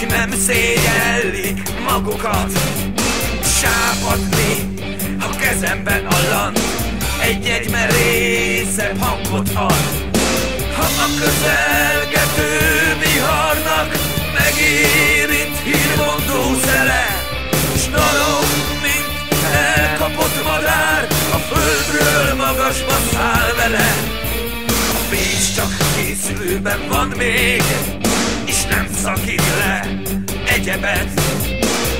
akik nem szégyellik magukat Sápadni a kezemben a lant Egy-egy merészebb hangot ad. Ha a közelgető viharnak Megérint hírmondó szele S dalom, mint elkapott madár A földről magasba száll vele. A pénz csak készülőben van még szakít le egyebet.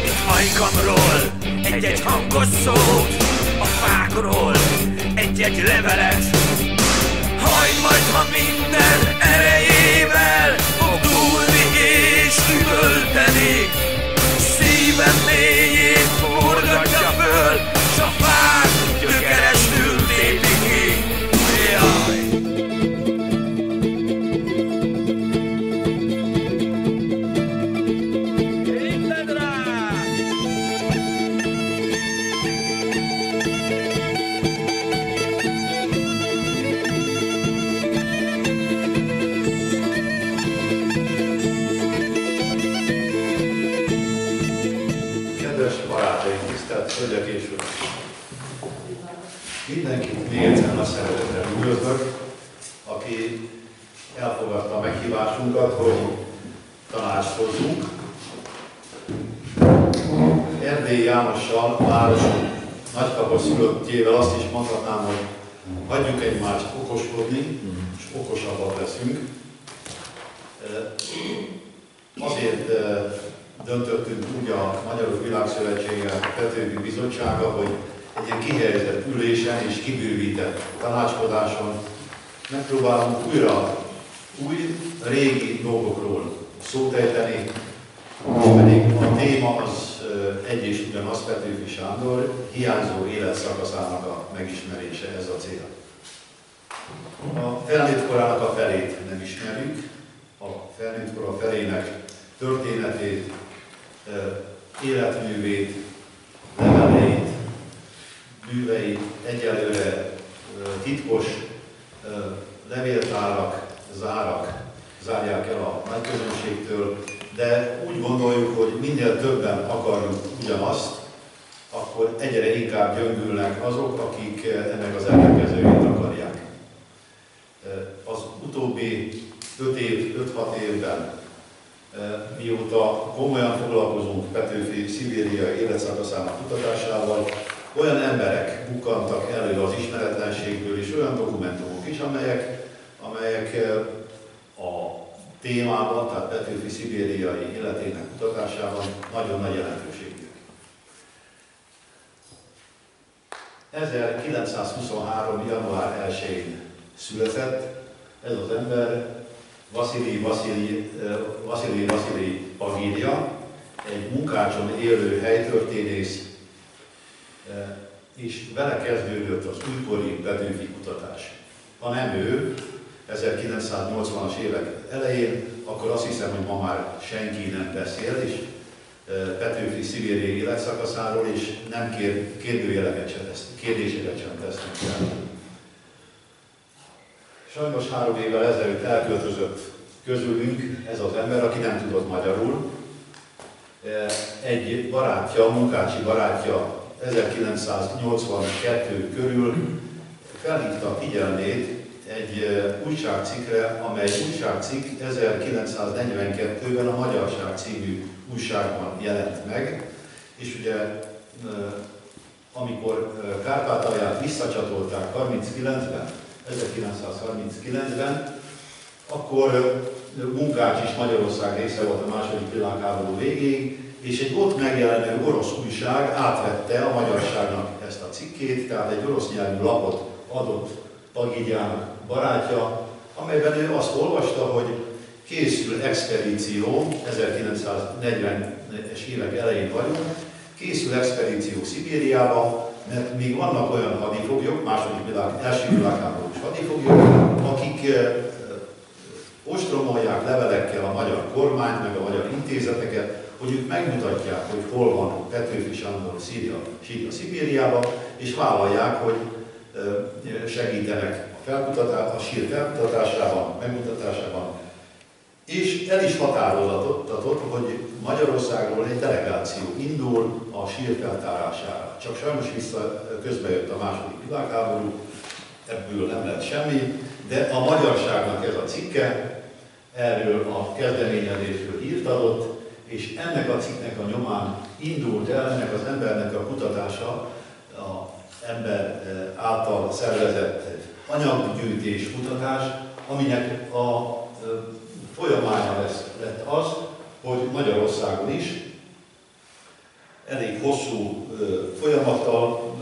Mint hajkamról egy-egy hangos szót A fákról egy-egy levelet. Hajj majd, ha minden erejével Fog dúlni és üvölteni Szívem mélyét forgatja föl S a fák Egyszer nagy szeretettel üdvözlök, aki elfogadta a meghívásunkat, hogy tanácsot hozzunk. Erdély Jánossal, a városunk nagykapos szülöttjével azt is mondhatnám, hogy hagyjuk egymást okoskodni, és okosabbak leszünk. Azért eh, döntöttünk úgy a Magyarok Világszövetsége Petőfi Bizottsága, hogy egy ilyen kihelyezett ülésen és kibővített tanácskodáson megpróbálunk újra új, régi dolgokról szót ejteni, és pedig a téma az egy és ugyanaz Petőfi Sándor, hiányzó életszakaszának a megismerése, ez a cél. A felnőtt korának a felét nem ismerjük, a felnőtt kora felének történetét, életművét, leveleit, műveit egyelőre titkos levéltárak, zárak zárják el a nagy de úgy gondoljuk, hogy minél többen akarjuk ugyanazt, akkor egyre inkább gyöngülnek azok, akik ennek az ellenkezőjét akarják. Az utóbbi 5 év, 5-6 évben, mióta komolyan foglalkozunk Petőfi Szibériai életszakaszának kutatásával, olyan emberek bukkantak elő az ismeretlenségből, és olyan dokumentumok is, amelyek, amelyek a témában, tehát Petőfi Szibériai életének kutatásában nagyon nagy jelentőségűek. 1923. január 1-én született ez az ember, Vasili Vasili, Vasili, Vasili Pagília, egy munkácson élő helytörténész, és vele kezdődött az újkori Petőfi kutatás. Ha nem ő, 1980-as évek elején, akkor azt hiszem, hogy ma már senki nem beszél, és Petőfi szibériai életszakaszáról, és nem kér, kérdőjeleket sem tesz, kérdéseket sem tesznek fel. Sajnos három évvel ezelőtt elköltözött közülünk ez az ember, aki nem tudott magyarul. Egy barátja, munkácsi barátja 1982 körül felhívta a figyelmét egy újságcikkre, amely újságcikk 1942-ben a Magyarság című újságban jelent meg, és ugye amikor Kárpátalját visszacsatolták 39-ben, 1939-ben, akkor Munkács is Magyarország része volt a második világháború végéig, és egy ott megjelenő orosz újság átvette a magyarságnak ezt a cikkét, tehát egy orosz nyelvű lapot adott Pagidjának barátja, amelyben ő azt olvasta, hogy készül expedíció, 1940-es évek elején vagyunk, készül expedíció Szibériába, mert még vannak olyan hadifoglyok, második világ, első világháborús hadifoglyok, akik ostromolják levelekkel a magyar kormányt, meg a magyar intézeteket, hogy ők megmutatják, hogy hol van Petőfi Sándor Szíria, Síria Szibériában, és vállalják, hogy segítenek a, felkutatás, a sír felkutatásában, megmutatásában, És el is határozatot, hogy Magyarországról egy delegáció indul a sír feltárására. Csak sajnos vissza közbejött a második világháború, ebből nem lett semmi, de a magyarságnak ez a cikke erről a kezdeményezésről írt adott, és ennek a cikknek a nyomán indult el ennek az embernek a kutatása, a ember eh, által szervezett anyaggyűjtés, kutatás, aminek a eh, folyamánya lesz, lett az, hogy Magyarországon is elég hosszú eh, folyamattal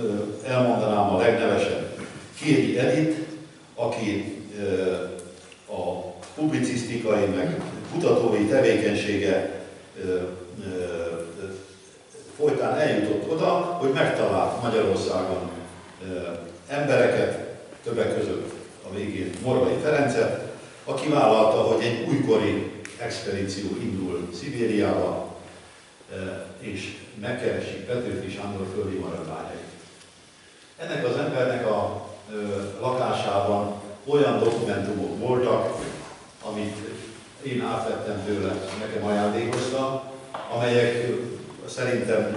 elmondanám a legnevesebb Kéri Edit, aki a publicisztikai, meg kutatói tevékenysége folytán eljutott oda, hogy megtalált Magyarországon embereket, többek között a végén Morvai Ferencet, aki vállalta, hogy egy újkori expedíció indul Szibériába, és megkeresi Petőfi Sándor földi maradványait. Ennek az embernek a lakásában olyan dokumentumok voltak, amit én átvettem tőle, nekem ajándékozta, amelyek szerintem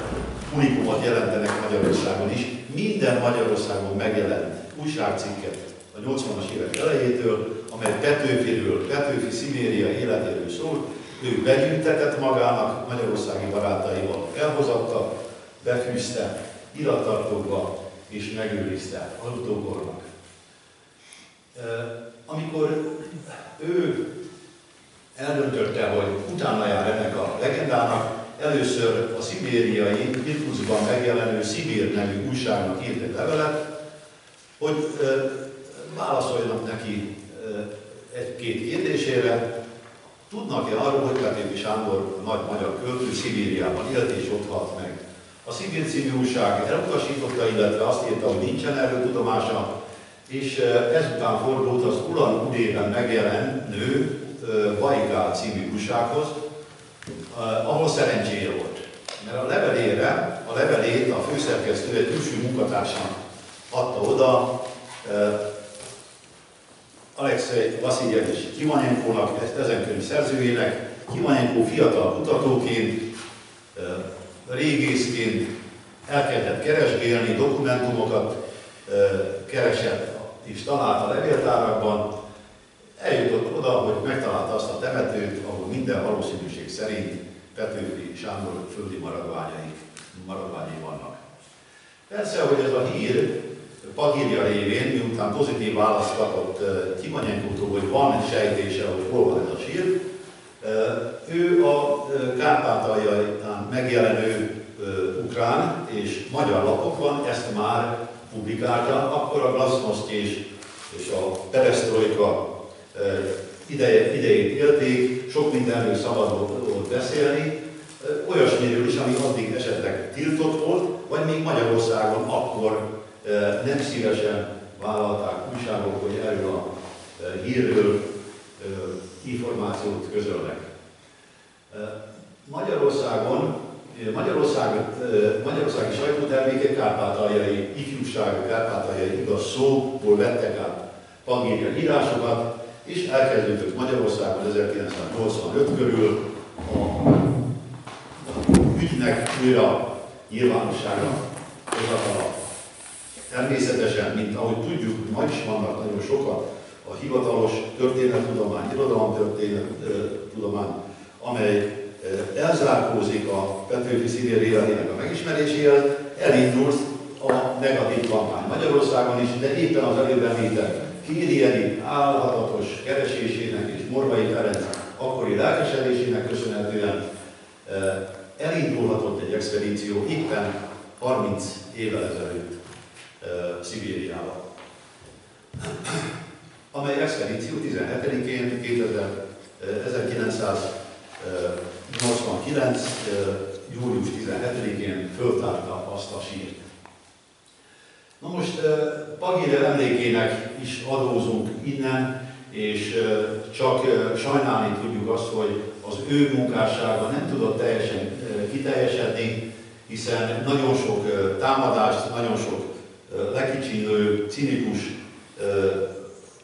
unikumot jelentenek Magyarországon is. Minden Magyarországon megjelent újságcikket a 80-as évek elejétől, amely Petőfiről, Petőfi Szibéria életéről szólt, ő begyűjtetett magának, magyarországi barátaival elhozatta, befűzte, irattartókba és megőrizte az utókornak. Amikor ő eldöntötte, hogy utána jár ennek a legendának, először a szibériai Irkutskban megjelenő Szibér nevű újságnak írt egy levelet, hogy válaszoljanak neki egy-két kérdésére, Tudnak-e arról, hogy Petőfi Sándor a nagy magyar költő Szibériában élt és ott halt meg? A Szibér című újság elutasította, illetve azt írta, hogy nincsen erről tudomása, és ezután fordult az Ulan Udében megjelenő Baigál című újsághoz, ahol szerencséje volt. Mert a levelére, a levelét a főszerkesztő egy külső munkatársnak adta oda, Alexei Vasiljevics Kivanyenkónak, ezen könyv szerzőjének, Kivanyenkó fiatal kutatóként, régészként elkezdett keresgélni, dokumentumokat keresett és talált a levéltárakban, eljutott oda, hogy megtalálta azt a temetőt, ahol minden valószínűség szerint Petőfi Sándor földi maradványai, maradványai vannak. Persze, hogy ez a hír Pagírja révén, miután pozitív választ kapott Timanyenkótól, hogy van sejtése, hogy hol van ez a sír, ő a Kárpátalján megjelenő ukrán és magyar lapokban ezt már publikálta, akkor a glasnost és, és a perestroika ideje, idejét élték, sok mindenről szabad volt beszélni, olyasmiről is, ami addig esetleg tiltott volt, vagy még Magyarországon akkor nem szívesen vállalták újságok, hogy erről a hírről információt közölnek. Magyarországon, Magyarország, Magyarországi sajtótermékek kárpátaljai ifjúság, kárpátaljai igaz szóból vettek át pangírja írásokat, és elkezdődött Magyarországon 1985 körül. A ügynek újra nyilvánosságra hozatala. Természetesen, mint ahogy tudjuk, ma is vannak nagyon sokan a hivatalos történettudomány, irodalomtörténettudomány, amely elzárkózik a Petőfi Szívér életének a megismeréséhez, elindult a negatív kampány Magyarországon is, de éppen az előbb említett Kéri állhatatos keresésének és Morvai Ferenc akkori lelkesedésének köszönhetően elindulhatott egy expedíció éppen 30 évvel ezelőtt Szibériába, amely expedíció 17-én 1989. július 17-én föltárta azt a sírt. Na most Pagire emlékének is adózunk innen, és csak sajnálni tudjuk azt, hogy az ő munkássága nem tudott teljesen kiteljesedni, hiszen nagyon sok támadást, nagyon sok lekicsinlő, cinikus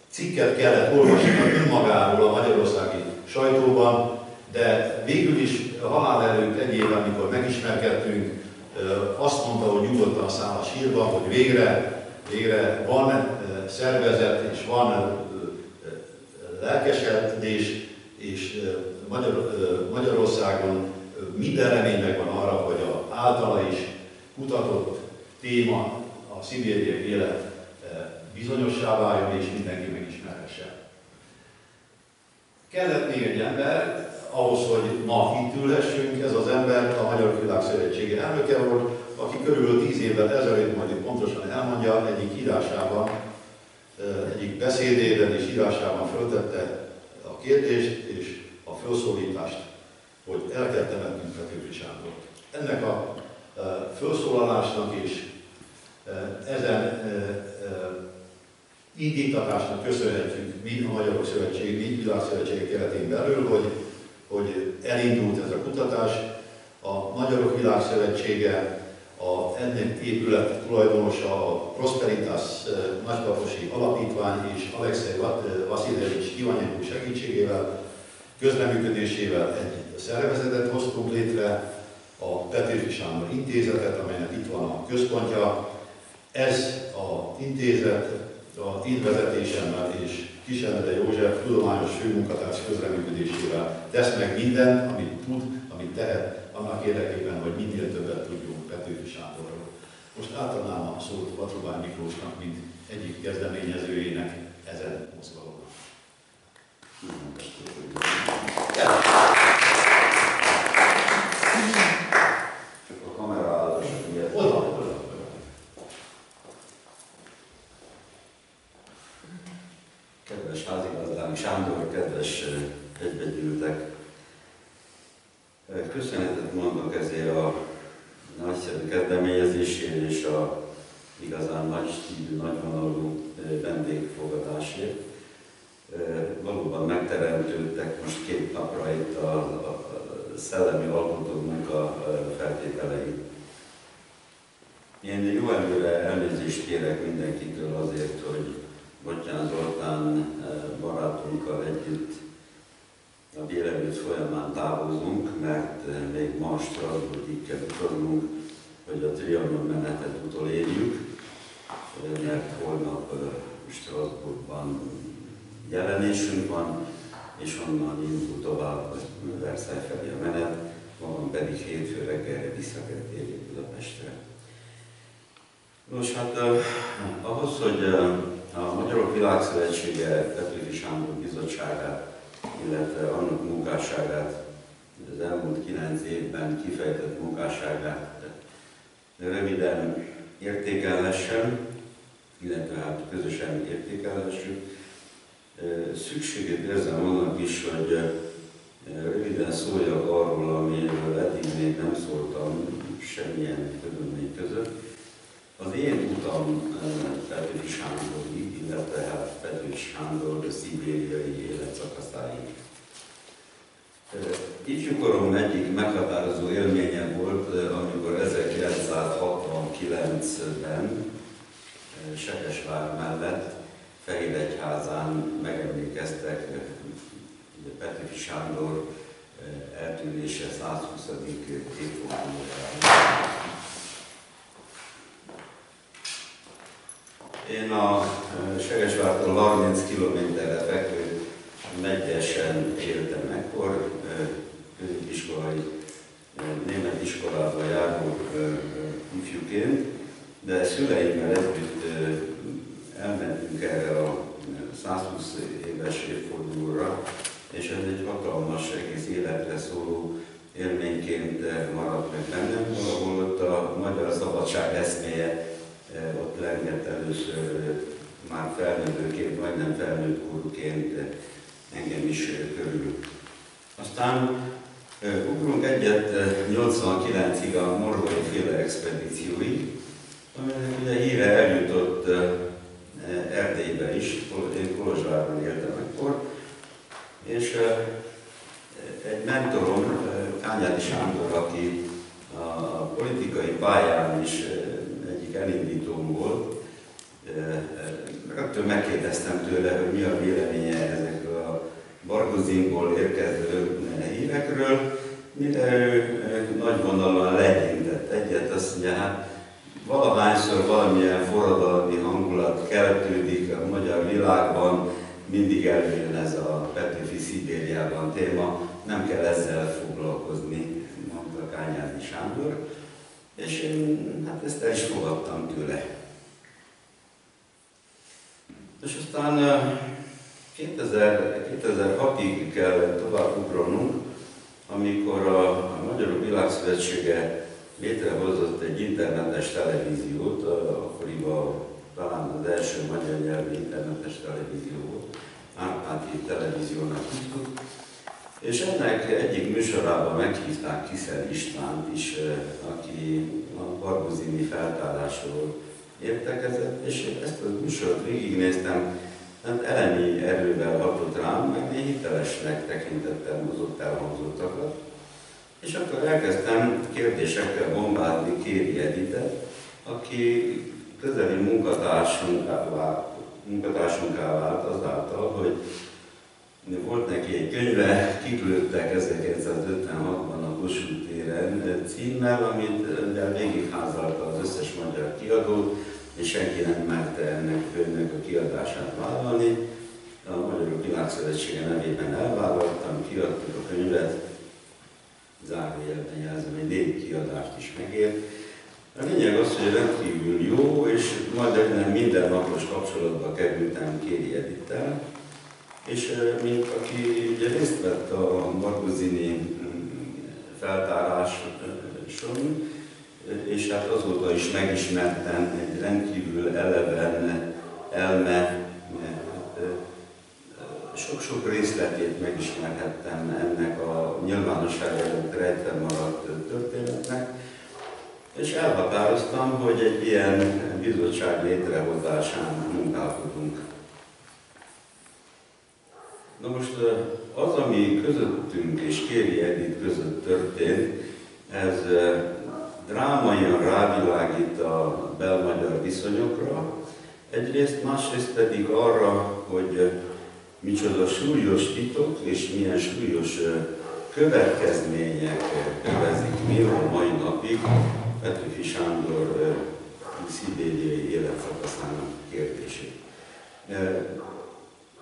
cikket kellett olvasni önmagáról a magyarországi sajtóban, de végül is halál előtt egy évvel, amikor megismerkedtünk, azt mondta, hogy nyugodtan száll a sírba, hogy végre, végre van szervezet és van lelkesedés, és Magyar, Magyarországon minden remény megvan arra, hogy a általa is kutatott téma, a szibériai élet bizonyossá váljon, és mindenki megismerhesse. Kellett még egy ember, ahhoz, hogy ma itt ülhessünk, ez az ember a Magyar Világ Szövetsége elnöke volt, aki körülbelül tíz évvel ezelőtt, majd pontosan elmondja, egyik írásában, egyik beszédében és írásában föltette a kérdést és a felszólítást, hogy el kell temetnünk Petőfi Sándort. Ennek a felszólalásnak és ezen indítatásnak köszönhetjük mi a Magyarok Szövetség, mi Világszövetség keretén belül, hogy, hogy elindult ez a kutatás. A Magyarok Világszövetsége a ennek épület tulajdonosa a Prosperitas Nagykaposi Alapítvány és Alexei Vasiljevics Ivanyenko segítségével, közreműködésével egy szervezetet hoztunk létre, a Petőfi Sándor Intézetet, amelynek itt van a központja. Ez a intézet a én vezetésemmel és Kisenede József tudományos főmunkatárs közreműködésével tesz meg mindent, amit tud, amit tehet, annak érdekében, hogy minél többet tudjunk Petőfi Sándorról. Most átadnám a szót Vatrubány Miklósnak, mint egyik kezdeményezőjének ezen mozgalomnak. Sándor, kedves egybegyűltek! Köszönetet mondok ezért a nagyszerű kezdeményezésért és a igazán nagy stílű, nagyvonalú vendégfogadásért. Valóban megteremtődtek most két napra itt a, a szellemi alkotó munka feltételei. Én jó előre elnézést kérek mindenkitől azért, hogy Bottyán Zoltán barátunkkal együtt a délelőtt folyamán távozunk, mert még ma Strasbourgig kell utaznunk, hogy a Trianon menetet utolérjük, mert holnap Strasbourgban jelenésünk van, és onnan indul tovább Versailles felé a menet, magam pedig hétfő reggelre vissza kell térni Budapestre. Nos, hát ahhoz, hogy a Magyarok Világszövetsége Petőfi Sándor Bizottságát, illetve annak munkásságát, az elmúlt kilenc évben kifejtett munkásságát röviden értékelhessem, illetve hát közösen értékelhessük. Szükségét érzem annak is, hogy röviden szóljak arról, amiről eddig még nem szóltam semmilyen körülmény között. Az én utam Petőfi Sándori, illetve hát Petőfi Sándor szibériai életszakaszáig. Ifjúkorom egyik meghatározó élménye volt, amikor 1969-ben Sekesvár mellett Fehéregyházán megemlékeztek Petőfi Sándor eltűnése 120. évfordulójára. Én a Segesvártól 30 kilométerre fekvő megyesen éltem ekkor, középiskolai német iskolába járó ifjúként, de szüleimmel együtt elmentünk erre a 120 éves évfordulóra, és ez egy hatalmas, egész életre szóló élményként maradt meg bennem, valahol ott a magyar szabadság eszméje ott lengett először már felnőttként, majdnem felnőtt korúként engem is körül. Aztán ugrunk egyet 89-ig a Morvai féle expedícióig, aminek ugye híre eljutott Erdélybe is, én Kolozsvárban éltem akkor, és egy mentorom, Kányádi Sándor, aki a politikai pályán is elindítóm volt. Rögtön megkérdeztem tőle, hogy mi a véleménye ezekről a Bargozinból érkező hírekről, mire ő nagy vonalon legyintett egyet, azt mondja, hát valahányszor valamilyen forradalmi hangulat keltődik a magyar világban, mindig előjön ez a Petőfi Szibériában téma, nem kell ezzel foglalkozni, mondta Kányázi Sándor, és én hát ezt el is fogadtam tőle. És aztán 2000, 2006-ig kellett tovább ugranunk, amikor a Magyarok Világszövetsége létrehozott egy internetes televíziót, akkoriban talán az első magyar nyelvű internetes televízió volt, Árpáti televíziónak hívtuk, és ennek egyik műsorában meghívták Kiszer Istvánt is, aki a Barbuzini feltárásról értekezett, és ezt a műsort végignéztem, hát elemi erővel hatott rám, meg én hitelesnek tekintettem az ott elhangzottakat. És akkor elkezdtem kérdésekkel bombázni Kéri Editet, aki közeli munkatársunká vált, munkatársunká vált azáltal, hogy volt neki egy könyve, kiküldtek 1956-ban a Kossuth téren címmel, amit végigházalta az összes magyar kiadó, és senki nem merte ennek könyvnek a kiadását vállalni. A Magyarok Világszövetsége nevében elvállaltam, kiadtuk a könyvet, zárójelben jelzem, egy négy kiadást is megért. A lényeg az, hogy rendkívül jó, és minden napos kapcsolatba kerültem Kéri Edittel, és mint aki ugye részt vett a Margozini feltáráson, és hát azóta is megismertem egy rendkívül eleven elme, sok-sok részletét megismerhettem ennek a nyilvánosság előtt rejtve maradt történetnek, és elhatároztam, hogy egy ilyen bizottság létrehozásán munkálkodunk. Na most az, ami közöttünk és Kéri Edith között történt, ez drámaian rávilágít a belmagyar viszonyokra, egyrészt, másrészt pedig arra, hogy micsoda súlyos titok és milyen súlyos következmények kövezik mi a mai napig Petőfi Sándor szibériai életszakaszának kérdését.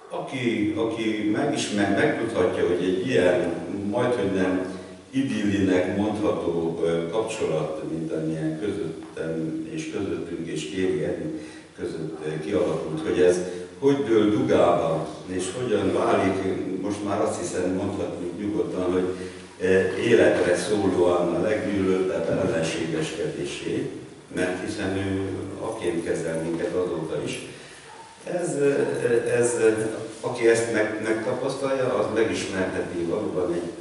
Aki, aki megismer, megtudhatja, hogy egy ilyen, majd hogy nem idillinek mondható kapcsolat, mint amilyen közöttem és közöttünk és Kéri között kialakult, hogy ez hogy dől dugába, és hogyan válik, most már azt hiszem mondhatjuk nyugodtan, hogy életre szólóan a leggyűlöltebb ellenségeskedésé, mert hiszen ő aként kezel minket azóta is. Ez, ez aki ezt meg, megtapasztalja, az megismerheti valóban egy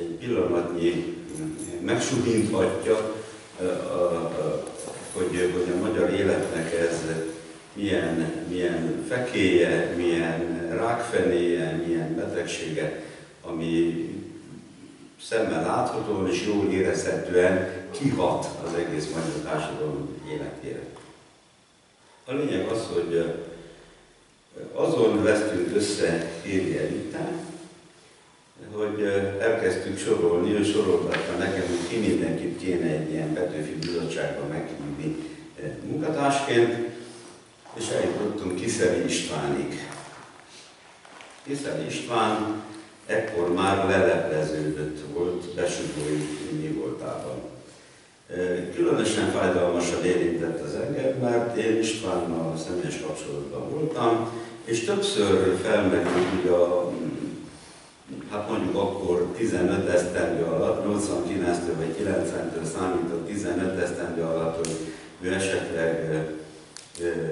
egy pillanatnyi megsubinthatja, hogy, hogy a magyar életnek ez milyen, milyen fekéje, milyen rákfenéje, milyen betegsége, ami szemmel láthatóan és jól érezhetően kihat az egész magyar társadalom életére. A lényeg az, hogy azon vesztünk össze Editán, hogy elkezdtük sorolni, ő soroltatta nekem, hogy ki mindenkit kéne egy ilyen Petőfi Bizottságban meghívni munkatársként, és eljutottunk Kiszeri Istvánig. Kiszeri István ekkor már lelepleződött volt besugói mi voltában. Különösen fájdalmasan érintett az engem, mert én Istvánnal személyes kapcsolatban voltam, és többször felmerült ugye a hát mondjuk akkor 15 esztendő alatt, 89-től vagy 90-től számított 15 esztendő alatt, hogy ő esetleg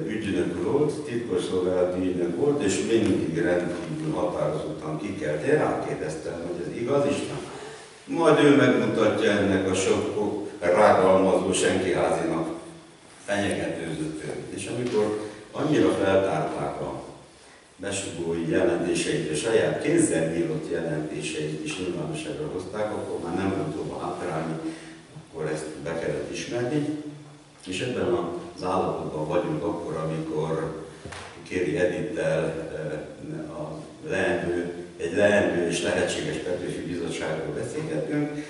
ügynök volt, titkosszolgálati ügynök volt, és mindig rendkívül határozottan kikelt. Én rákérdeztem, hogy ez igaz is? Majd ő megmutatja ennek a sok rágalmazó senkiházinak fenyegetőzött És amikor annyira feltárták a besugói jelentéseit és saját kézzel írott jelentéseit is nyilvánosságra hozták, akkor már nem volt hova hátrálni, akkor ezt be kellett ismerni. És ebben az állapotban vagyunk akkor, amikor Kéri Edittel eh, a leendő egy leendő és lehetséges Petőfi Bizottságról beszélgetünk,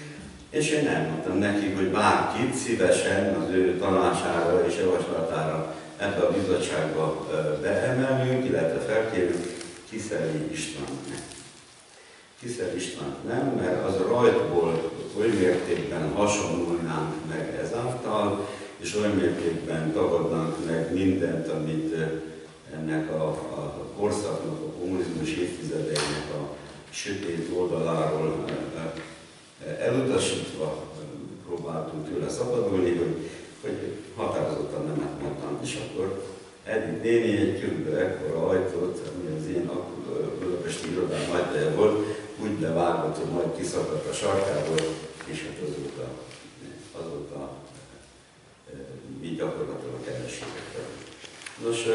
és én elmondtam neki, hogy bárkit szívesen az ő tanácsára és javaslatára ebbe a bizottságba beemelünk, illetve felkérünk Kiszeli István. Kiszer István nem, mert az rajtból oly mértékben hasonlulnánk meg ezáltal, és oly mértékben tagadnánk meg mindent, amit ennek a, a korszaknak, a kommunizmus évtizedeinek a sötét oldaláról elutasítva próbáltunk tőle szabadulni, hogy, hogy határozottan nemet mondtam. És akkor Edith néni egy körülbelül ekkora ajtót, ami az én Budapesti irodám ajtaja volt, úgy levágott, hogy majd kiszakadt a sarkából, és hát azóta mi gyakorlatilag ellenségek Nos,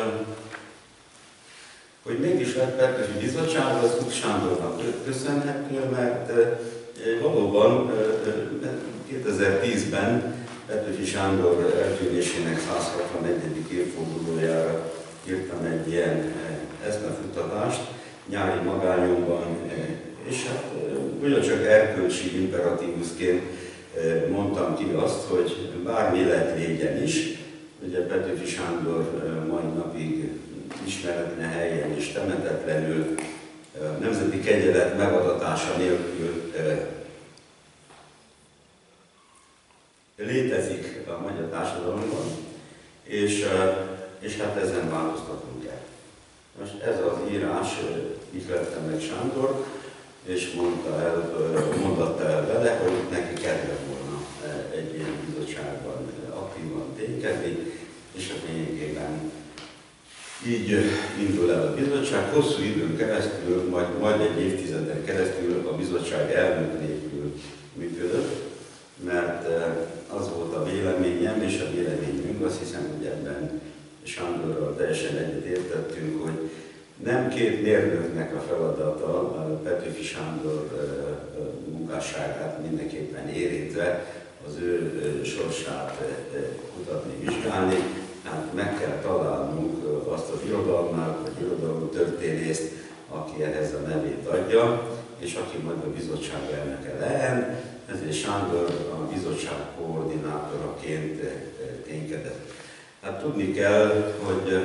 hogy mégis lett Petőfi Bizottság, az Kuk Sándornak köszönhető, mert valóban 2010-ben Petőfi Sándor eltűnésének 161. évfordulójára írtam egy ilyen eszmefuttatást nyári magányomban, és hát ugyancsak erkölcsi imperatívusként mondtam ki azt, hogy bármi lett légyen is, ugye Petőfi Sándor mai napig ismeretlen helyen és temetetlenül nemzeti kegyelet megadatása nélkül létezik a magyar társadalomban, és, és hát ezen változtatunk el. Most ez az írás, ihlettem meg Sándor, és mondta el, mondatta el vele, hogy neki kedve volna egy ilyen bizottságban aktívan ténykedni, és a lényegében így indul el a bizottság, hosszú időn keresztül, majd, majd egy évtizeden keresztül a bizottság elnök nélkül működött, mert az volt a véleményem és a véleményünk, azt hiszem, hogy ebben Sándorral teljesen egyet értettünk, hogy nem két mérnöknek a feladata Petőfi Sándor munkásságát mindenképpen érintve az ő sorsát kutatni, vizsgálni, hát meg kell találnunk azt az irodalmát, vagy irodalom történészt, aki ehhez a nevét adja, és aki majd a bizottság elnöke lehet, ezért Sándor a bizottság koordinátoraként ténykedett. Hát tudni kell, hogy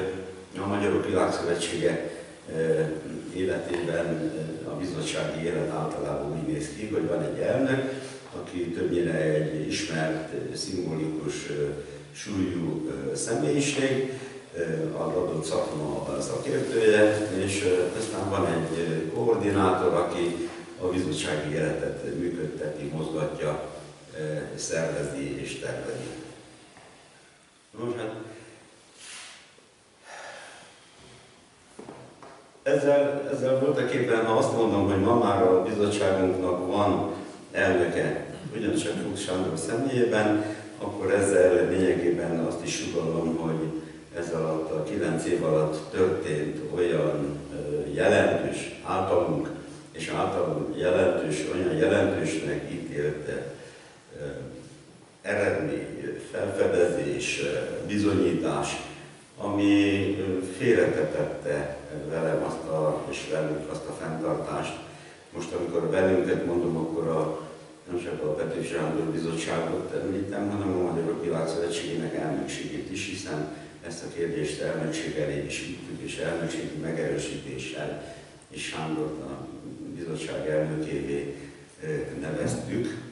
a Magyarok Világszövetsége életében a bizottsági élet általában úgy néz ki, hogy van egy elnök, aki többnyire egy ismert, szimbolikus, súlyú személyiség, az adott szakma szakértője, és aztán van egy koordinátor, aki a bizottsági életet működteti, mozgatja, szervezi és tervezi. Nos, hát ezzel, ezzel voltak éppen, ha azt mondom, hogy ma már a bizottságunknak van elnöke, ugyancsak Fuchs Sándor személyében, akkor ezzel lényegében azt is sugalom, hogy ez alatt a kilenc év alatt történt olyan jelentős általunk, és általunk jelentős, olyan jelentősnek ítélt eredmény, felfedezés, bizonyítás, ami félretetette velem azt a, és velünk azt a fenntartást. Most amikor velünket mondom, akkor a, nem csak a Petőfi Sándor Bizottságot említem, hanem a Magyarok Világszövetségének elnökségét is, hiszen ezt a kérdést elnökség elé is vittük, és elnökségi megerősítéssel és Sándor a bizottság elnökévé neveztük.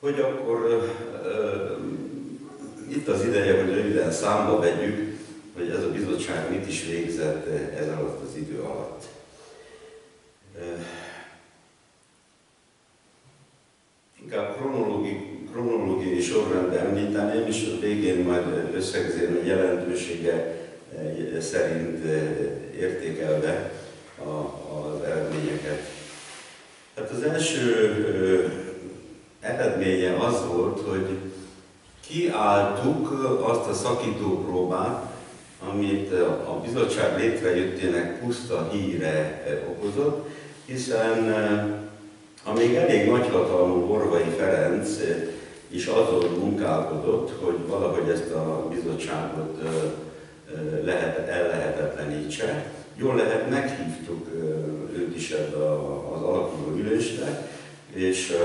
Hogy akkor itt az ideje, hogy röviden számba vegyük, hogy ez a bizottság mit is végzett ez alatt az idő alatt. Inkább kronológi, kronológiai sorrendben említeném, és a végén majd összegzén a jelentősége szerint értékelve a, az eredményeket. Hát az első eredménye az volt, hogy kiálltuk azt a szakítópróbát, amit a bizottság létrejöttének puszta híre okozott, hiszen a még elég nagyhatalmú Borvai Ferenc is azon munkálkodott, hogy valahogy ezt a bizottságot lehet, ellehetetlenítse, jól lehet meghívtuk őt is ebbe az alakuló ülésre, és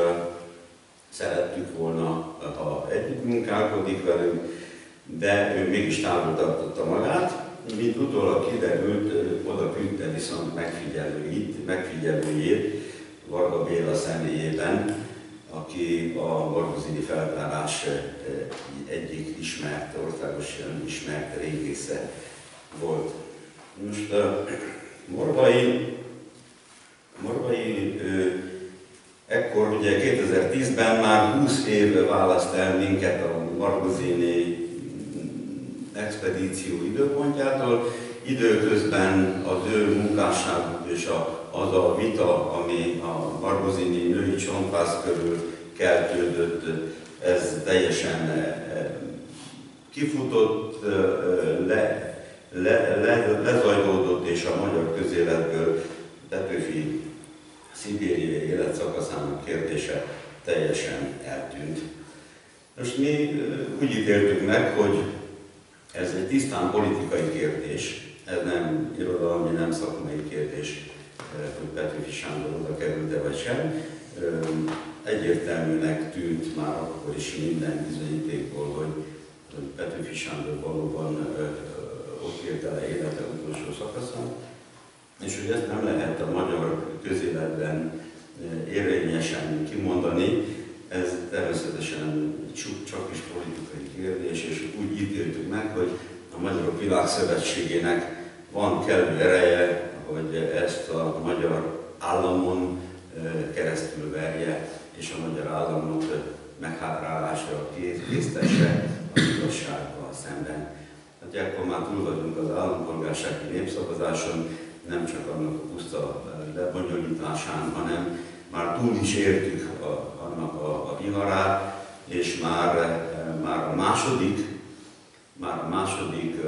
szerettük volna, ha együtt munkálkodik velünk, de ő mégis távol tartotta magát, mint utólag kiderült, oda küldte viszont megfigyelőit, megfigyelőjét Varga Béla személyében, aki a Bargozini feltárás egyik ismert, országosan ismert régésze volt. Most a Morvai, Morvai ekkor ugye 2010-ben már 20 éve választ el minket a Margozini expedíció időpontjától, időközben az ő munkásságuk és a, az a vita, ami a Margozini női csontváz körül keltődött, ez teljesen eh, kifutott, eh, le, le, le, lezajlódott, és a magyar közéletből Petőfi szibériai életszakaszának kérdése teljesen eltűnt. Most mi eh, úgy ítéltük meg, hogy ez egy tisztán politikai kérdés, ez nem irodalmi, nem szakmai kérdés, hogy Petőfi Sándor oda került-e vagy sem. Egyértelműnek tűnt már akkor is minden bizonyítékból, hogy Petőfi Sándor valóban ott élte le élete utolsó szakaszán, és hogy ezt nem lehet a magyar közéletben érvényesen kimondani, ez természetesen csak is politikai kérdés, és úgy ítéltük meg, hogy a Magyarok Világszövetségének van kellő ereje, hogy ezt a magyar államon keresztül verje, és a magyar államot meghátrálásra késztesse a igazsággal szemben. Hát akkor már túl vagyunk az állampolgársági népszavazáson, nem csak annak a puszta lebonyolításán, hanem már túl is értük a, annak a, a viharát, és már, már a második, már a második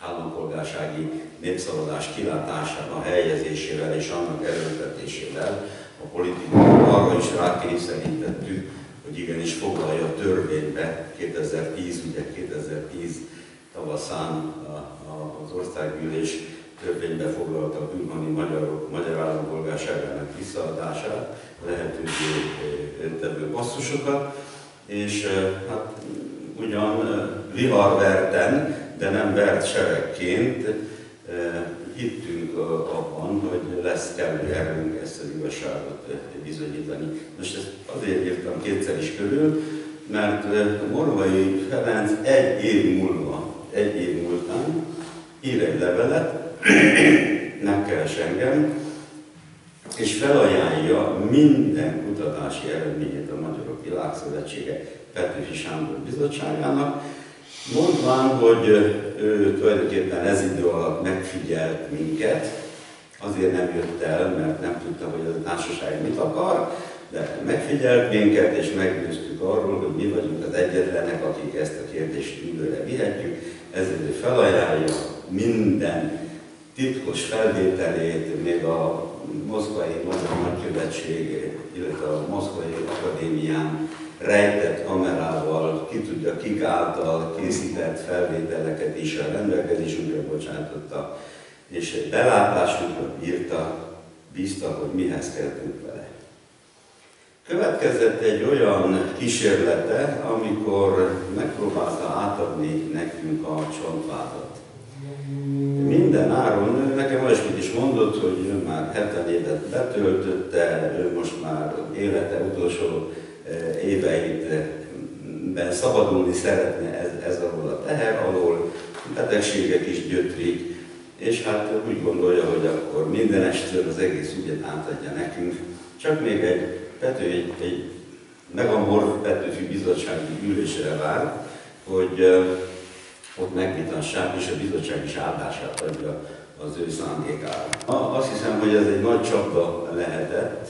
állampolgársági népszavazás kilátásában, helyezésével és annak erőltetésével a politikai arra is rákényszerítettük, hogy igenis foglalja törvénybe 2010, ugye 2010 tavaszán a, a, az országgyűlés törvénybe foglalta a külhoni magyarok, magyar állampolgárságának visszaadását, lehetővé tevő passzusokat, és hát ugyan viharverten, de nem vert seregként hittünk abban, hogy lesz kellő erőnk ezt az igazságot bizonyítani. Most ezt azért írtam kétszer is körül, mert Morvai Ferenc egy év múlva, egy év múltán ír egy levelet, nem keres engem, és felajánlja minden kutatási eredményét a Magyarok Világszövetsége Petőfi Sándor Bizottságának, mondván, hogy ő tulajdonképpen ez idő alatt megfigyelt minket, azért nem jött el, mert nem tudta, hogy a társaság mit akar, de megfigyelt minket, és meggyőztük arról, hogy mi vagyunk az egyetlenek, akik ezt a kérdést időre vihetjük, ezért felajánlja minden titkos felvételét, még a Moszkvai Magyar Nagykövetség, illetve a Moszkvai Akadémián rejtett kamerával, ki tudja, kik által készített felvételeket is a rendelkezésünkre bocsátotta, és belátásunkra bírta, bízta, hogy mihez kezdünk vele. Következett egy olyan kísérlete, amikor megpróbálta átadni nekünk a csontvázat. Minden áron, nekem olyasmit is mondott, hogy ő már 70 évet betöltötte, ő most már élete utolsó eh, éveiben szabadulni szeretne ez, ez alól a teher alól, betegségek is gyötrik, és hát úgy gondolja, hogy akkor minden estől az egész ügyet átadja nekünk. Csak még egy Pető, egy, egy megamorf Petőfi bizottsági ülésre vár, hogy uh, ott megvitassák, és a bizottság is áldását adja az ő szándékára. Azt hiszem, hogy ez egy nagy csapda lehetett.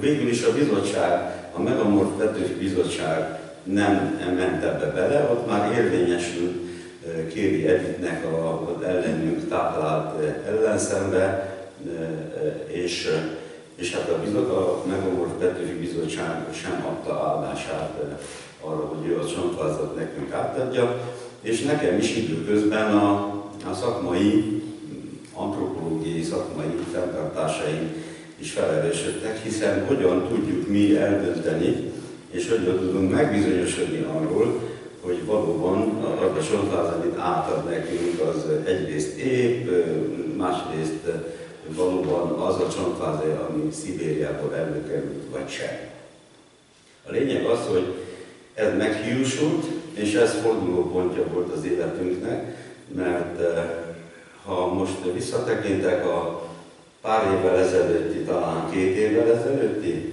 Végül is a bizottság, a Megamorf Petőfi Bizottság nem ment ebbe bele, ott már érvényesült Kéri Editnek a, az ellenünk táplált ellenszembe, és, és hát a, bizot, a Megamorf Petőfi Bizottság sem adta áldását arra, hogy ő a csontvázat nekünk átadja, és nekem is időközben a, a szakmai, antropológiai szakmai fenntartásaink is felelősödtek, hiszen hogyan tudjuk mi eldönteni, és hogyan tudunk megbizonyosodni arról, hogy valóban a sorozat, amit átad nekünk, az egyrészt épp, másrészt valóban az a csontváze, ami Szibériából előkerült, vagy sem. A lényeg az, hogy ez meghiúsult, és ez fordulópontja volt az életünknek, mert ha most visszatekintek a pár évvel ezelőtti, talán két évvel ezelőtti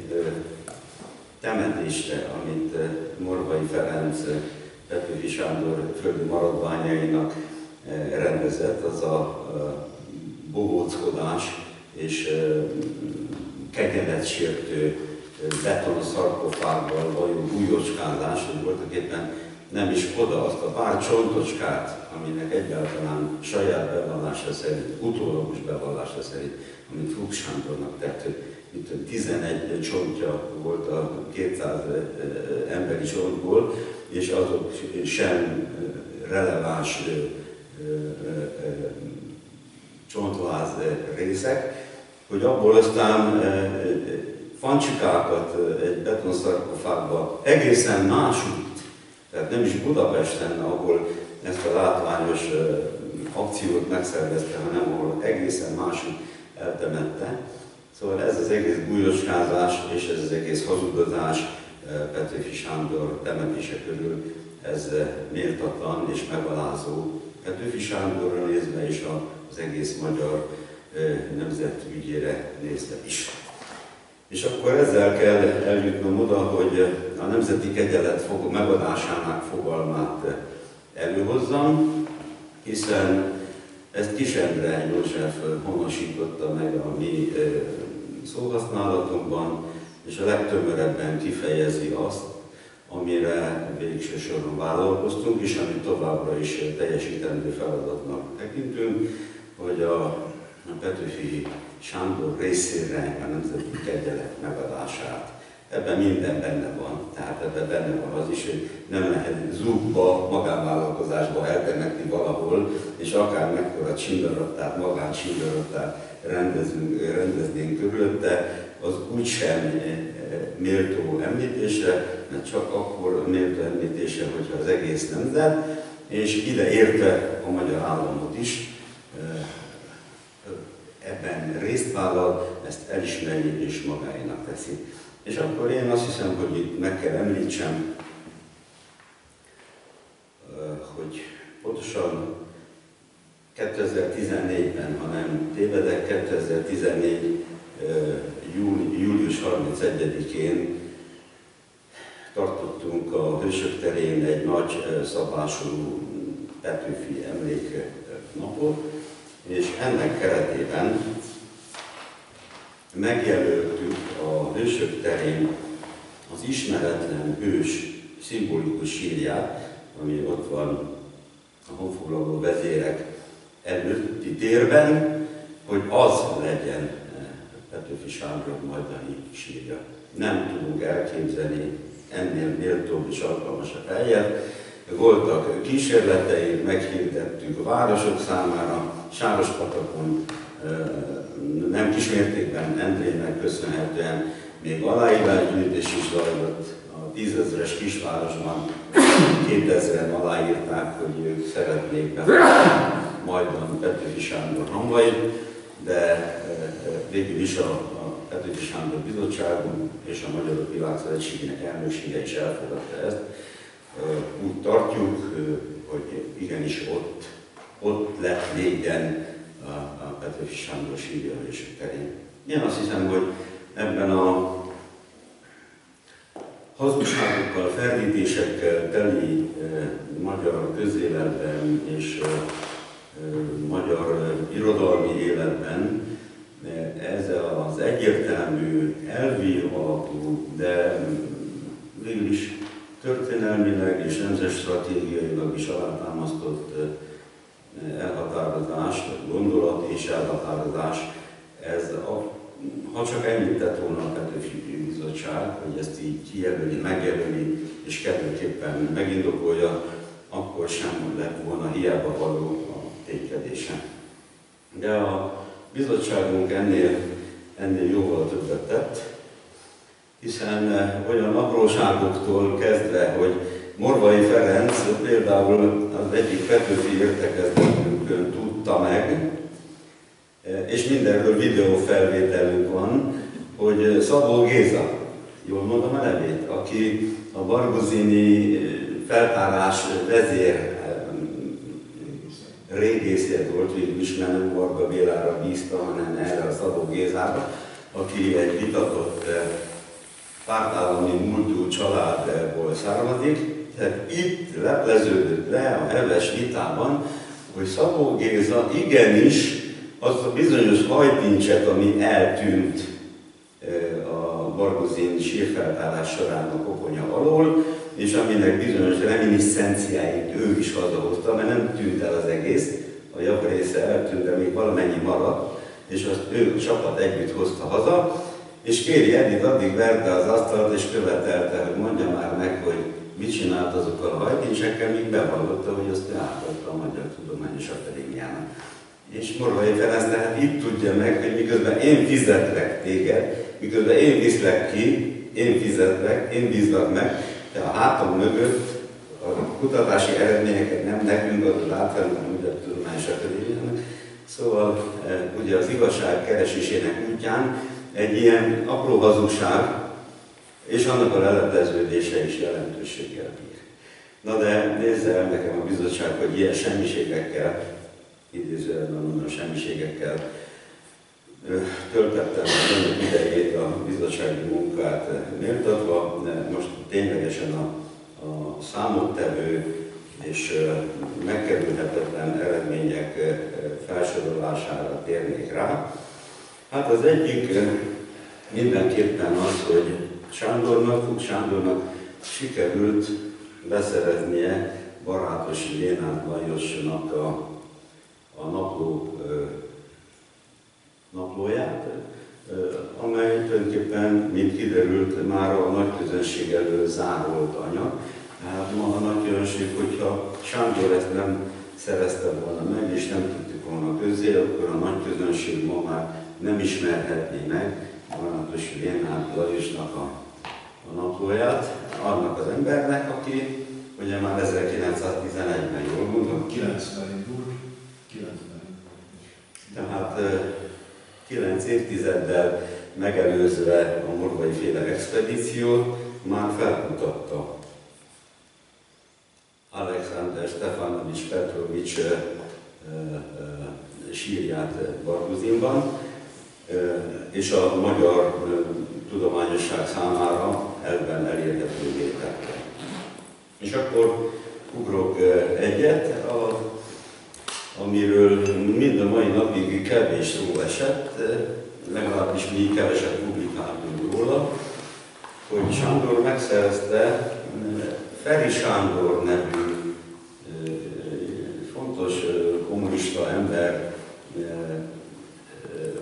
temetésre, amit Morvai Ferenc Petőfi Sándor földi maradványainak rendezett, az a bohóckodás és kegyelet beton szarkofággal való bújócskázás, hogy voltak éppen nem is oda azt a pár csontocskát, aminek egyáltalán saját bevallása szerint, utólagos bevallása szerint, amit Fuchs Sándornak tett, mint 11 csontja volt a 200 emberi csontból, és azok sem releváns csontváz részek, hogy abból aztán fancsikákat egy betonszarkofágba egészen másút, tehát nem is Budapesten, ahol ezt a látványos akciót megszervezte, hanem ahol egészen másút eltemette. Szóval ez az egész bújoskázás és ez az egész hazudozás Petőfi Sándor temetése körül, ez méltatlan és megalázó Petőfi Sándorra nézve és az egész magyar nemzetügyére nézve is. És akkor ezzel kell eljutnom oda, hogy a nemzeti kegyelet megadásának fogalmát előhozzam, hiszen ezt Kisendre József honosította meg a mi szóhasználatunkban, és a legtömörebben kifejezi azt, amire végső soron vállalkoztunk, és amit továbbra is teljesítendő feladatnak tekintünk, hogy a Petőfi Sándor részére a nemzeti kegyelet megadását. Ebben minden benne van, tehát ebben benne van az is, hogy nem lehet zúgba, magánvállalkozásba eltemetni valahol, és akár mekkora csindarattát, magáncsindarattát rendezünk, rendeznénk körülötte, az úgysem eh, méltó említésre, mert csak akkor méltó említése, hogyha az egész nemzet, és ide érte a magyar államot is, eh, ebben részt vállal, ezt elismeri és magáénak teszi. És akkor én azt hiszem, hogy itt meg kell említsem, hogy pontosan 2014-ben, ha nem tévedek, 2014. július 31-én tartottunk a Hősök terén egy nagy szabású Petőfi emléknapot, és ennek keretében megjelöltük a hősök terén az ismeretlen hős szimbolikus sírját, ami ott van a honfoglaló vezérek előtti térben, hogy az legyen Petőfi Sándor majdani sírja. Nem tudunk elképzelni ennél méltóbb és alkalmasabb helyet. Voltak kísérleteink, meghirdettük a városok számára, Sárospatakon nem kismértékben Endrének köszönhetően még aláírásgyűjtés is zajlott. A tízezres kisvárosban 2000-en aláírták, hogy ők szeretnék be majdnem Petőfi Sándor hamvait, de végül is a, a Petőfi Sándor Bizottságunk és a Magyarok Világszövetségének elnöksége is elfogadta ezt. Úgy tartjuk, hogy igenis ott, ott lett légyen a Petőfi Sándor sírja és terén. Én azt hiszem, hogy ebben a hazugságokkal, ferdítésekkel teli eh, magyar közéletben és eh, eh, magyar irodalmi életben ez az egyértelmű, elvi alapú, de végül is történelmileg és nemzetstratégiailag is alátámasztott elhatározás, gondolat és elhatározás, ez a, ha csak ennyit tett volna a Petőfi Bizottság, hogy ezt így kijelöli, megjelöli, és kellőképpen megindokolja, akkor sem lett volna hiába való a ténykedése. De a bizottságunk ennél, ennél jóval többet tett, hiszen olyan apróságoktól kezdve, hogy Morvai Ferenc például az egyik Petőfi értekezletünkön tudta meg, és mindenről videófelvételünk van, hogy Szabó Géza, jól mondom a nevét, aki a Bargozini feltárás vezér régészet volt, végül is nem Varga Bélára bízta, hanem erre a Szabó Gézára, aki egy vitatott pártállami múltú családból származik, tehát itt lepleződött le a heves vitában, hogy Szabó Géza igenis az a bizonyos hajtincset, ami eltűnt a Bargozin sírfeltárás során a koponya alól, és aminek bizonyos reminiszenciáit ő is hazahozta, mert nem tűnt el az egész, a jobb része eltűnt, de még valamennyi maradt, és azt ő a csapat együtt hozta haza, és kéri Edith addig verte az asztalt, és követelte, hogy mondja már meg, hogy mit csinált azokkal a hajkincsekkel, míg bevallotta, hogy azt átadta a Magyar Tudományos Akadémiának. És Morvai Ferenc tehát itt tudja meg, hogy miközben én fizetlek téged, miközben én viszlek ki, én fizetlek, én bízlak meg, de a hátam mögött a kutatási eredményeket nem nekünk adod át, hanem a Magyar Tudományos Akadémiának. Szóval eh, ugye az igazság keresésének útján egy ilyen apró hazugság és annak a lelepleződése is jelentőséggel bír. Na de nézze el nekem a bizottság, hogy ilyen semmiségekkel, idézőjelben mondom semmiségekkel töltettem az önök idejét a bizottsági munkát méltatva, most ténylegesen a, a számottevő és megkerülhetetlen eredmények felsorolására térnék rá. Hát az egyik mindenképpen az, hogy Sándornak, Fuk Sándornak sikerült beszereznie Barátos Lénát Lajosnak a, a napló, naplóját, amely tulajdonképpen, mint kiderült, már a nagy közönség elől zárolt anyag. Tehát ma a nagy közönség, hogyha Sándor ezt nem szerezte volna meg, és nem tudtuk volna közé, akkor a nagy közönség ma már nem ismerhetné meg Baratos Lénát Lajosnak a, a naplóját, annak az embernek, aki ugye már 1911-ben jól mondom. 90 indult, 90 Tehát kilenc évtizeddel megelőzve a morvai féle expedíciót már felmutatta Alexander Stefanovics Petrovics sírját Barguzinban, és a magyar tudományosság számára ebben elérhetővé tette. És akkor ugrok egyet, a, amiről mind a mai napig kevés szó esett, legalábbis mi keveset publikáltunk róla, hogy Sándor megszerezte Feri Sándor nevű fontos kommunista ember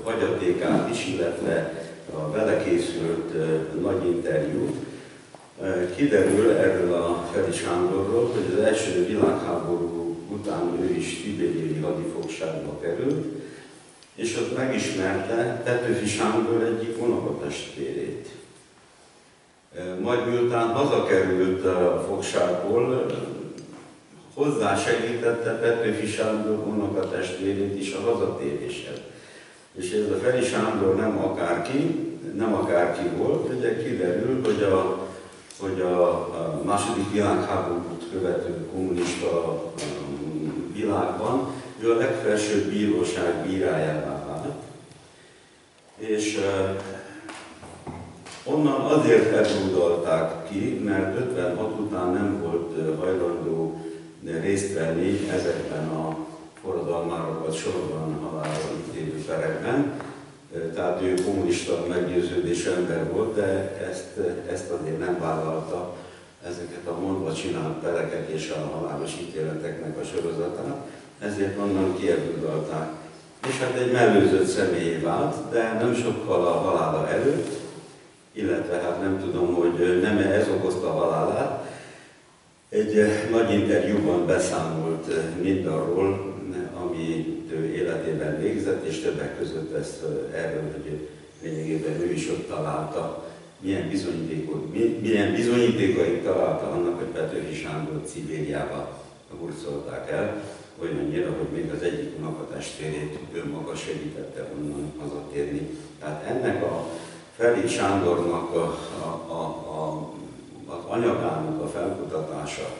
hagyatékát is, illetve a vele készült nagy interjút, kiderül erről a Feri Sándorról, hogy az első világháború után ő is tibériai hadifogságba került, és ott megismerte Petőfi Sándor egyik unokatestvérét. Majd miután hazakerült a fogságból, hozzásegítette Petőfi Sándor unokatestvérét is a hazatéréshez. És ez a Feri Sándor nem akárki, nem akárki volt, ugye kiderül, hogy a, hogy a, második világháborút követő kommunista világban ő a legfelsőbb bíróság bírájává vált. És onnan azért elrúdalták ki, mert 56 után nem volt hajlandó részt venni ezekben a forradalmárokat sorban halálra perekben. Tehát ő kommunista meggyőződés ember volt, de ezt, ezt azért nem vállalta ezeket a mondva csinált pereket és a halálos ítéleteknek a sorozatát, ezért onnan kierdudalták. És hát egy mellőzött személyé vált, de nem sokkal a halála előtt, illetve hát nem tudom, hogy nem ez okozta a halálát, egy nagy interjúban beszámolt mindarról, ami életében végzett, és többek között ezt erről, hogy lényegében ő is ott találta, milyen, bizonyítékot, milyen bizonyítékait találta annak, hogy Petőfi Sándor Szibériába hurcolták el, olyannyira, hogy még az egyik unokatestvérét ő maga segítette onnan hazatérni. Tehát ennek a Feri Sándornak a, a, a, a, az anyagának a felkutatása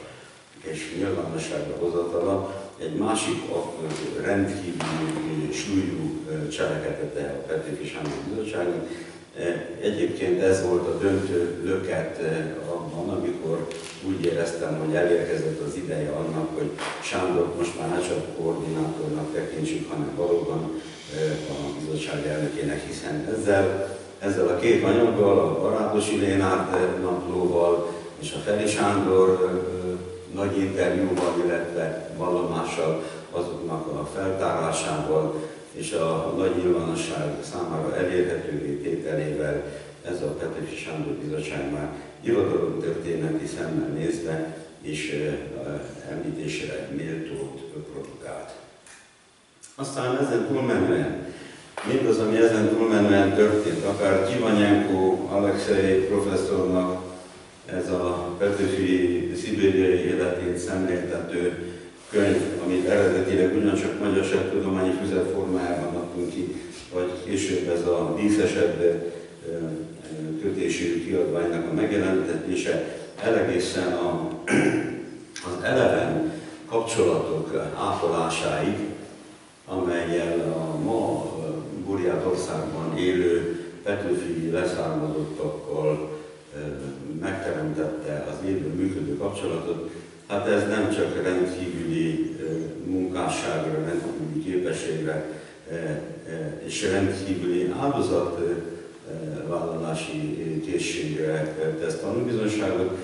és nyilvánosságra hozatala egy másik rendkívül súlyú cselekedete a Petőfi Sándor Bizottságnak. Egyébként ez volt a döntő löket abban, amikor úgy éreztem, hogy elérkezett az ideje annak, hogy Sándor most már nem csak koordinátornak tekintsük, hanem valóban a bizottság elnökének, hiszen ezzel, ezzel a két anyaggal, a Barátosi Lénárd naplóval és a Feri Sándor nagy interjúval, illetve vallomással, azoknak a feltárásával és a nagy nyilvánosság számára elérhetővé tételével ez a Petőfi Sándor Bizottság már irodalomtörténeti szemmel nézve és említésre méltót produkált. Aztán ezen túlmenően, mindaz, ami ezen túlmenően történt, akár Kivanyenko Alexei professzornak ez a Petőfi szibériai életét szemléltető könyv, amit eredetileg ugyancsak magyarságtudományi füzet formájában adtunk ki, vagy később ez a díszesebb kötésű kiadványnak a megjelentetése, elegészen a, az eleven kapcsolatok ápolásáig, amelyel a ma Burjátországban élő Petőfi leszármazottakkal megteremtette az élő működő kapcsolatot, hát ez nem csak rendkívüli munkásságra, rendkívüli képességre és rendkívüli áldozat vállalási készségre tesz tanúbizonyságot.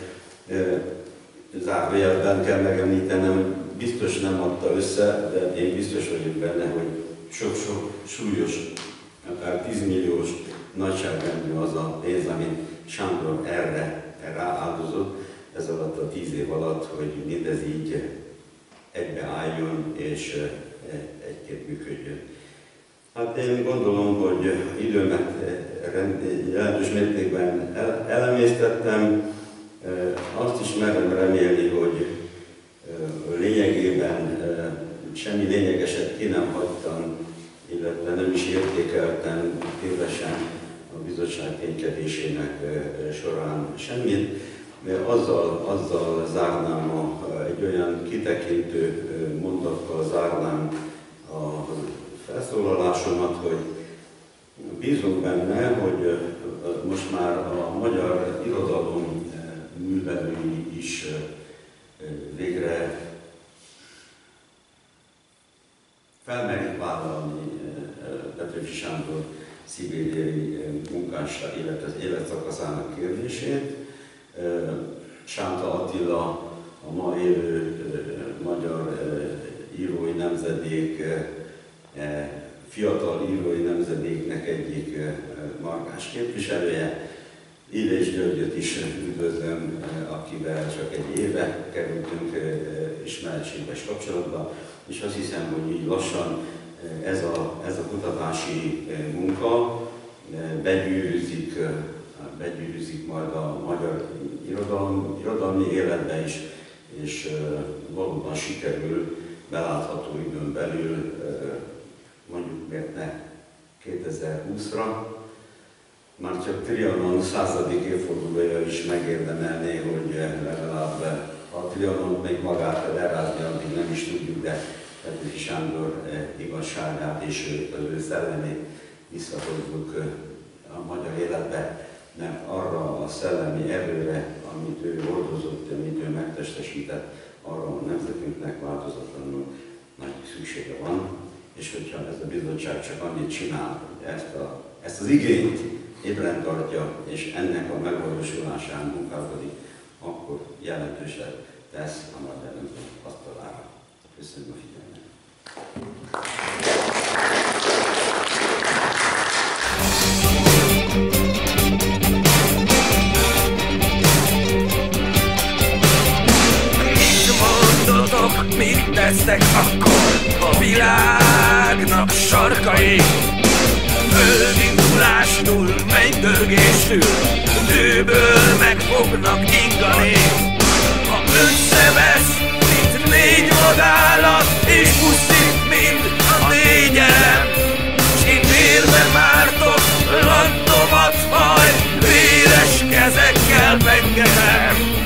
Zárójelben kell megemlítenem, biztos nem adta össze, de én biztos vagyok benne, hogy sok-sok súlyos, akár 10 milliós nagyságrendű az a pénz, amit Sándor erre rááldozott ez alatt a tíz év alatt, hogy mindez így egybeálljon és egyként működjön. Hát én gondolom, hogy időmet jelentős mértékben elemésztettem. Azt is merem remélni, hogy lényegében semmi lényegeset ki nem hagytam, illetve nem is értékeltem tévesen bizottság ténykedésének során semmit. Azzal, azzal zárnám a, egy olyan kitekintő mondattal zárnám a felszólalásomat, hogy bízunk benne, hogy most már a magyar irodalom művelői is végre felmerik vállalni Petőfi Sándor szibériai munkásság, illetve az életszakaszának kérdését. Sánta Attila, a ma élő magyar írói nemzedék, fiatal írói nemzedéknek egyik markáns képviselője. Illés Györgyöt is üdvözlöm, akivel csak egy éve kerültünk ismeretségbe és kapcsolatba, és azt hiszem, hogy így lassan ez a, ez a kutatási munka begyűrűzik, begyűrűzik majd a magyar irodalom, irodalmi életbe is, és valóban sikerül belátható időn belül, mondjuk miért ne 2020-ra, már csak Trianon századik évfordulója is megérdemelné, hogy legalább a Trianon még magát lerázni, addig nem is tudjuk, de Petőfi Sándor igazságát és az ő szellemét visszahozzuk a magyar életbe, mert arra a szellemi erőre, amit ő hordozott, amit ő megtestesített, arra a nemzetünknek változatlanul nagy szüksége van, és hogyha ez a bizottság csak annyit csinál, hogy ezt, a, ezt az igényt ébren tartja, és ennek a megvalósulásán munkálkodik, akkor jelentősebb tesz a magyar nemzet asztalára. Köszönöm a figyelmet! Mit lesznek akkor a világnak sarkai? Földindulástól, mennydörgéstől Tőből meg fognak ingani. Ha összevesz, mint négy vadállat És pusztít mind a négyelem Sipérbe mártok landomat, majd véres kezekkel pengetem